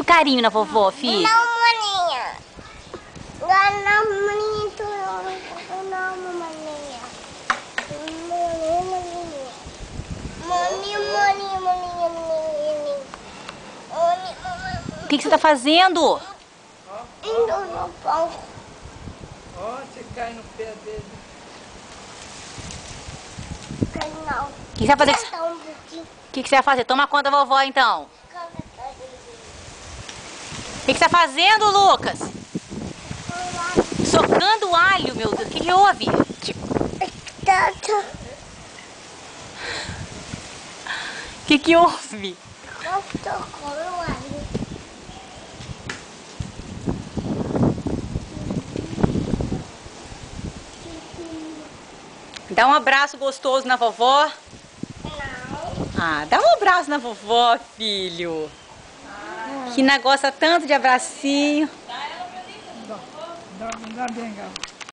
E o carinho na vovó, filho? Não, maninha. Não, não, maninha. Não, maninha. Maninha, maninha. Maninha, maninha. O que, que você tá fazendo? Indo no pão. Ó, você cai no pé dele. Não. O que, que você vai fazer? O que, que você vai fazer? Toma conta da vovó, então. Que, que você tá fazendo, Lucas? Socando alho, meu Deus. O que, que houve? O que, que houve? Alho. Dá um abraço gostoso na vovó. Não. Ah, dá um abraço na vovó, filho. Que negócio tanto de abracinho. Dá, dá bem, Gal.